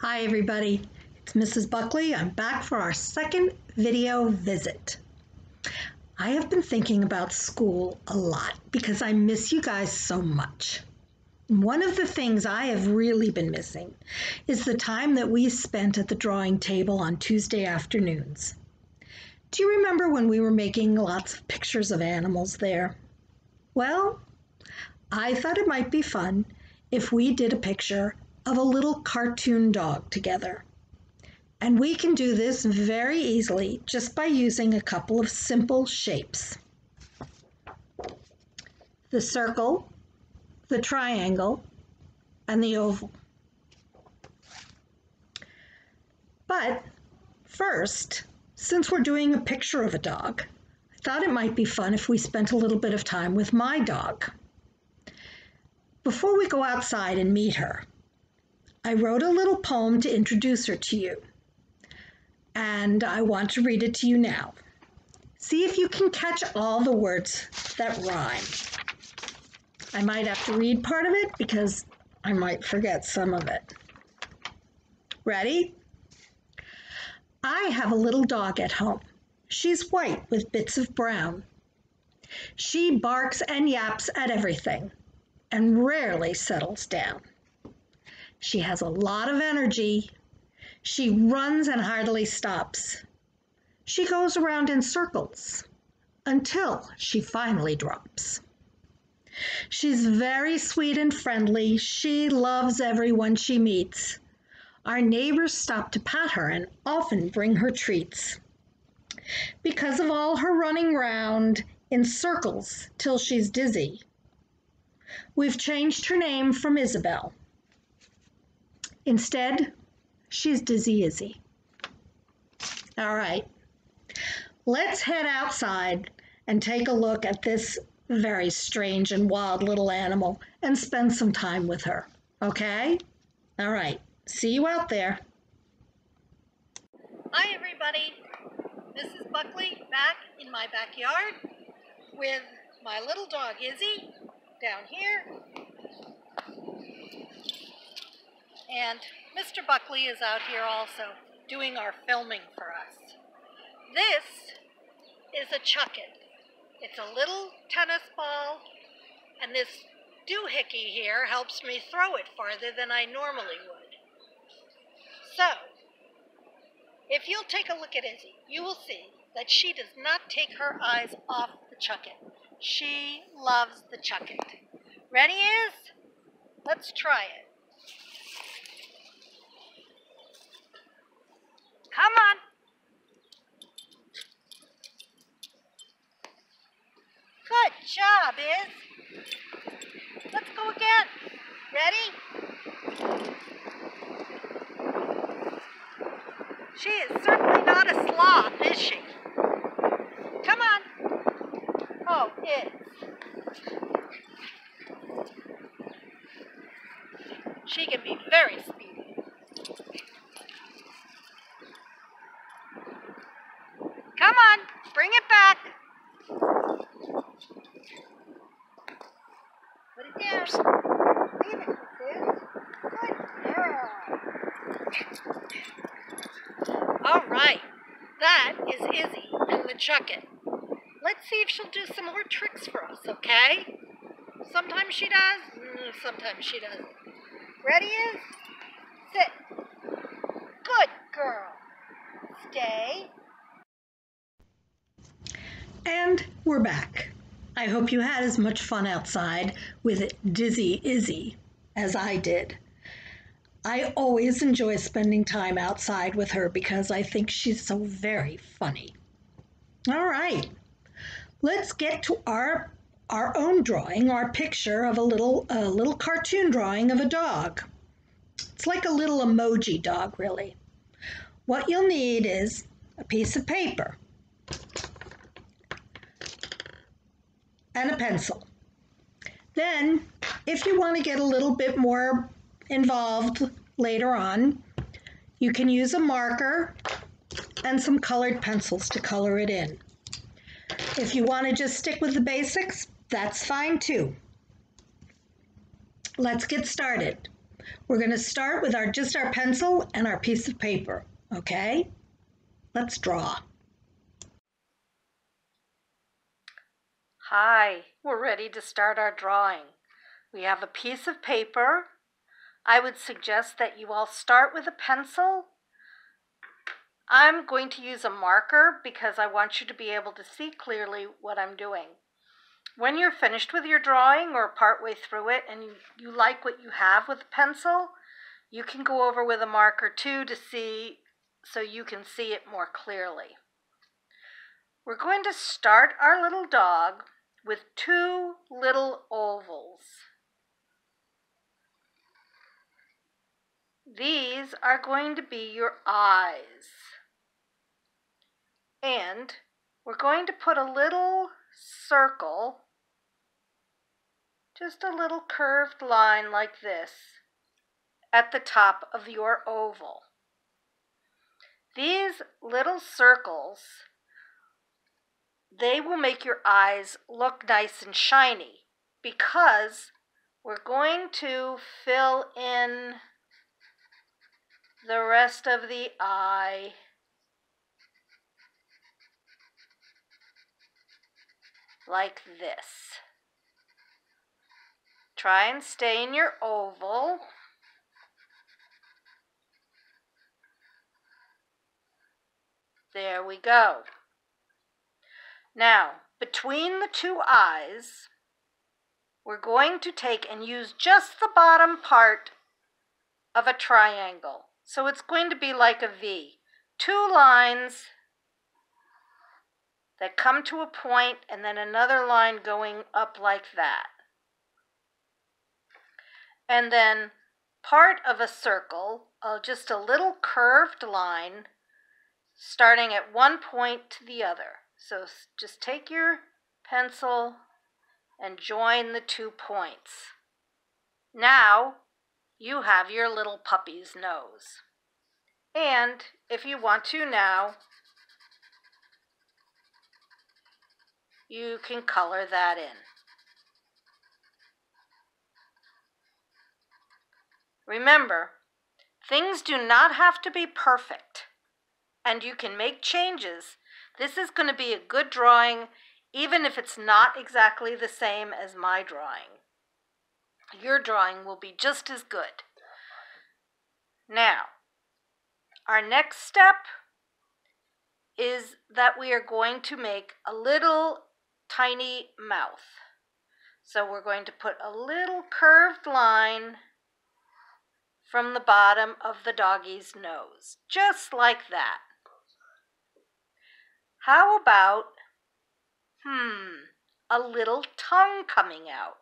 Hi everybody, it's Mrs. Buckley. I'm back for our second video visit. I have been thinking about school a lot because I miss you guys so much. One of the things I have really been missing is the time that we spent at the drawing table on Tuesday afternoons. Do you remember when we were making lots of pictures of animals there? Well, I thought it might be fun if we did a picture of a little cartoon dog together. And we can do this very easily just by using a couple of simple shapes. The circle, the triangle, and the oval. But first, since we're doing a picture of a dog, I thought it might be fun if we spent a little bit of time with my dog. Before we go outside and meet her, I wrote a little poem to introduce her to you, and I want to read it to you now. See if you can catch all the words that rhyme. I might have to read part of it because I might forget some of it. Ready? I have a little dog at home. She's white with bits of brown. She barks and yaps at everything and rarely settles down. She has a lot of energy. She runs and hardly stops. She goes around in circles until she finally drops. She's very sweet and friendly. She loves everyone she meets. Our neighbors stop to pat her and often bring her treats. Because of all her running round in circles till she's dizzy, we've changed her name from Isabel Instead, she's Dizzy Izzy. All right, let's head outside and take a look at this very strange and wild little animal and spend some time with her. Okay? All right, see you out there. Hi, everybody. This is Buckley back in my backyard with my little dog Izzy down here and Mr. Buckley is out here also doing our filming for us. This is a Chuckit. It's a little tennis ball, and this doohickey here helps me throw it farther than I normally would. So, if you'll take a look at Izzy, you will see that she does not take her eyes off the Chuckit. She loves the Chuckit. Ready, Iz? Let's try it. Come on. Good job, Iz. Let's go again. Ready? She is certainly not a sloth, is she? Come on. Oh, Iz. She can be very speedy. Come on, bring it back. Put it down. Leave it, Sis. Good girl. All right, that is Izzy and it. Let's see if she'll do some more tricks for us, okay? Sometimes she does, mm, sometimes she doesn't. Ready Iz? Sit. Good girl. Stay. And we're back. I hope you had as much fun outside with Dizzy Izzy as I did. I always enjoy spending time outside with her because I think she's so very funny. All right, let's get to our our own drawing, our picture of a little a little cartoon drawing of a dog. It's like a little emoji dog, really. What you'll need is a piece of paper, and a pencil. Then, if you want to get a little bit more involved later on, you can use a marker and some colored pencils to color it in. If you want to just stick with the basics, that's fine too. Let's get started. We're going to start with our just our pencil and our piece of paper, okay? Let's draw. Hi, we're ready to start our drawing. We have a piece of paper. I would suggest that you all start with a pencil. I'm going to use a marker because I want you to be able to see clearly what I'm doing. When you're finished with your drawing or partway through it and you, you like what you have with a pencil, you can go over with a marker too to see so you can see it more clearly. We're going to start our little dog with two little ovals. These are going to be your eyes. And we're going to put a little circle, just a little curved line like this, at the top of your oval. These little circles they will make your eyes look nice and shiny because we're going to fill in the rest of the eye. Like this. Try and stay in your oval. There we go. Now, between the two eyes, we're going to take and use just the bottom part of a triangle. So it's going to be like a V. Two lines that come to a point and then another line going up like that. And then part of a circle, uh, just a little curved line starting at one point to the other. So just take your pencil and join the two points. Now you have your little puppy's nose. And if you want to now, you can color that in. Remember, things do not have to be perfect, and you can make changes this is going to be a good drawing, even if it's not exactly the same as my drawing. Your drawing will be just as good. Now, our next step is that we are going to make a little tiny mouth. So we're going to put a little curved line from the bottom of the doggy's nose, just like that. How about, hmm, a little tongue coming out?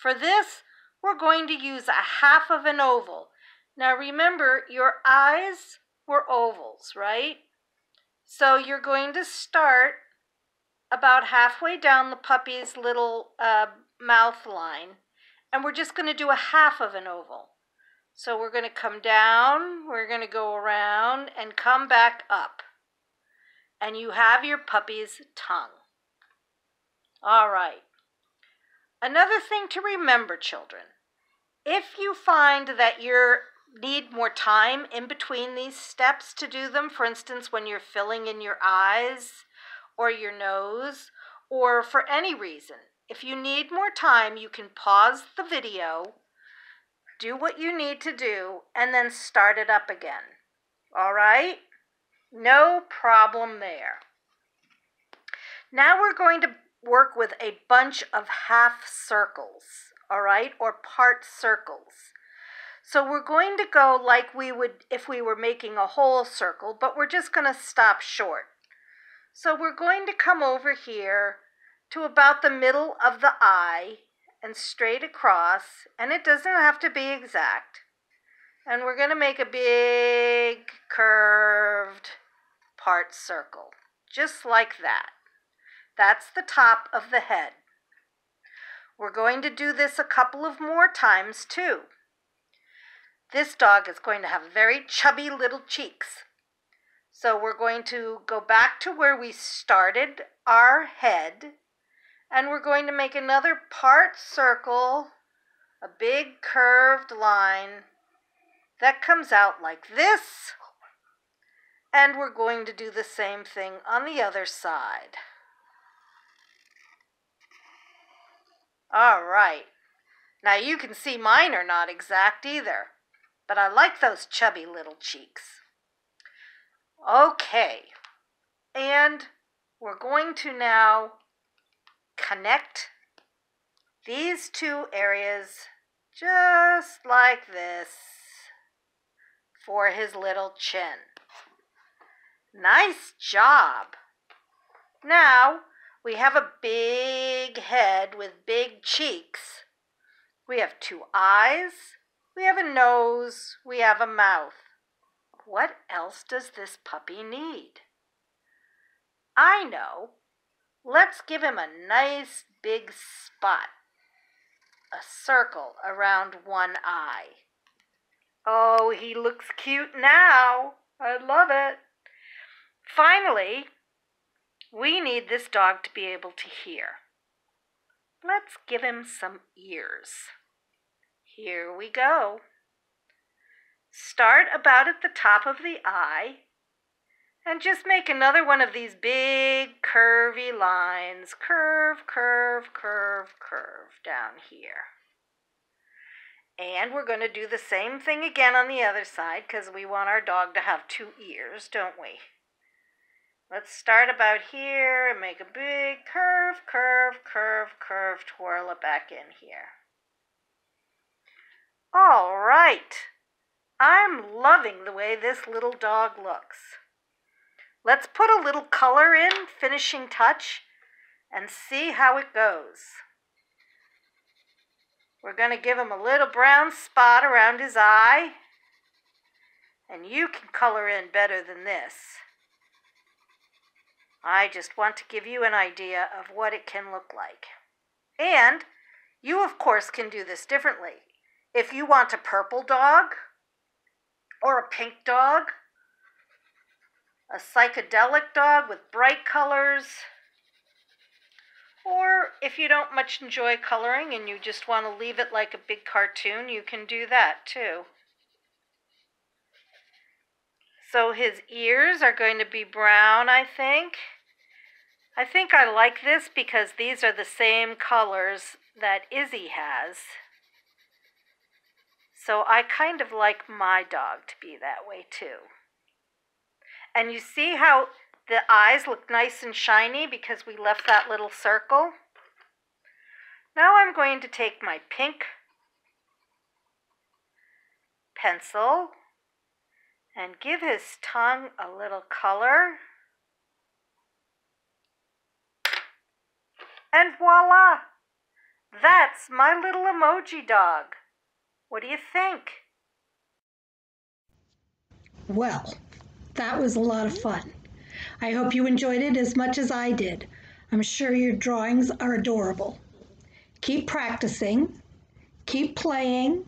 For this, we're going to use a half of an oval. Now remember, your eyes were ovals, right? So you're going to start about halfway down the puppy's little uh, mouth line, and we're just going to do a half of an oval. So we're going to come down, we're going to go around, and come back up and you have your puppy's tongue. All right. Another thing to remember, children, if you find that you need more time in between these steps to do them, for instance, when you're filling in your eyes or your nose, or for any reason, if you need more time, you can pause the video, do what you need to do, and then start it up again. All right? No problem there. Now we're going to work with a bunch of half circles, all right, or part circles. So we're going to go like we would if we were making a whole circle, but we're just going to stop short. So we're going to come over here to about the middle of the eye and straight across, and it doesn't have to be exact. And we're going to make a big curved part circle, just like that. That's the top of the head. We're going to do this a couple of more times too. This dog is going to have very chubby little cheeks. So we're going to go back to where we started our head and we're going to make another part circle a big curved line that comes out like this. And we're going to do the same thing on the other side. All right. Now you can see mine are not exact either, but I like those chubby little cheeks. Okay, and we're going to now connect these two areas just like this for his little chin. Nice job. Now we have a big head with big cheeks. We have two eyes, we have a nose, we have a mouth. What else does this puppy need? I know. Let's give him a nice big spot, a circle around one eye. Oh, he looks cute now. I love it. Finally, we need this dog to be able to hear. Let's give him some ears. Here we go. Start about at the top of the eye and just make another one of these big curvy lines. Curve, curve, curve, curve down here. And we're going to do the same thing again on the other side because we want our dog to have two ears, don't we? Let's start about here and make a big curve, curve, curve, curve, twirl it back in here. All right. I'm loving the way this little dog looks. Let's put a little color in, finishing touch, and see how it goes. We're going to give him a little brown spot around his eye. And you can color in better than this. I just want to give you an idea of what it can look like. And you, of course, can do this differently. If you want a purple dog, or a pink dog, a psychedelic dog with bright colors, or if you don't much enjoy coloring and you just want to leave it like a big cartoon, you can do that too. So his ears are going to be brown, I think. I think I like this because these are the same colors that Izzy has. So I kind of like my dog to be that way too. And you see how the eyes look nice and shiny because we left that little circle? Now I'm going to take my pink pencil and give his tongue a little color. And voila! That's my little emoji dog. What do you think? Well, that was a lot of fun. I hope you enjoyed it as much as I did. I'm sure your drawings are adorable. Keep practicing, keep playing,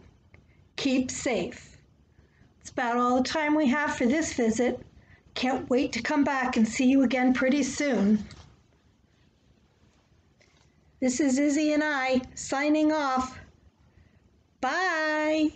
keep safe. It's about all the time we have for this visit. Can't wait to come back and see you again pretty soon. This is Izzy and I signing off. Bye.